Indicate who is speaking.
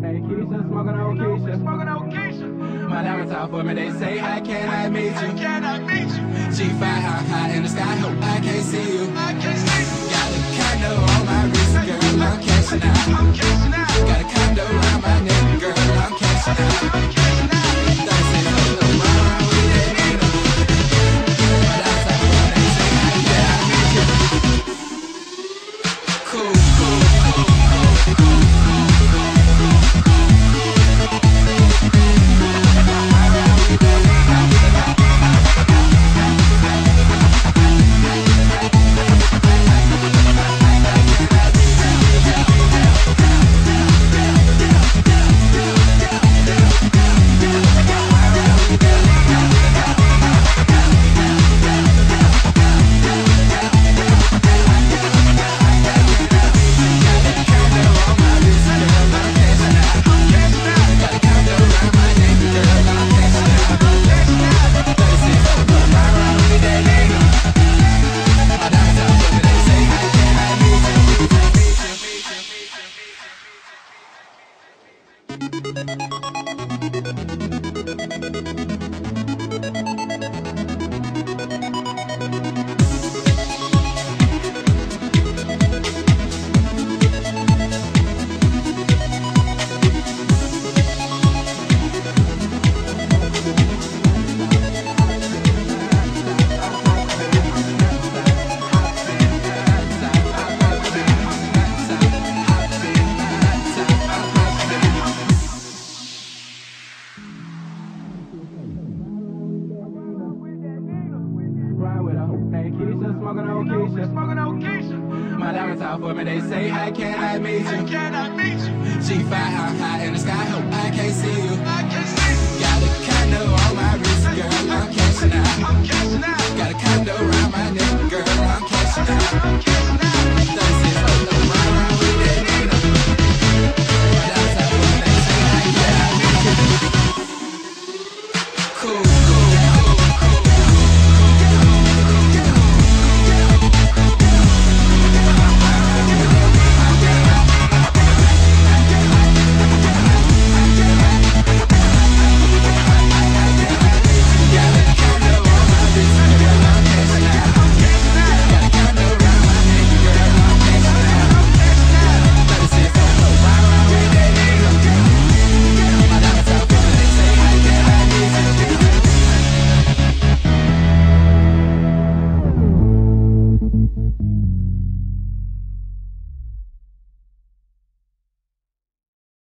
Speaker 1: Hey, Keisha, smoking on Keisha.
Speaker 2: Smoking on Keisha.
Speaker 1: My diamonds out for me, they say, how can I meet you?
Speaker 2: How can I meet you?
Speaker 1: She fly high, high in the sky, hope I can't see you.
Speaker 2: I can't see you.
Speaker 1: Got a condo on my wrist, girl, I'm cashing out.
Speaker 2: I'm cashing out.
Speaker 1: Got a condo around my neck, girl, I'm cashing out.
Speaker 2: I'm cashing out.
Speaker 1: Hey, Keisha, smoking on Keisha.
Speaker 2: Smoking on Keisha.
Speaker 1: My diamonds out for me, they say, how can I meet
Speaker 2: How
Speaker 1: you?
Speaker 2: can I meet you?
Speaker 1: She fly